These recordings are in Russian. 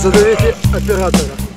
Задавите оператора.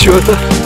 Почета.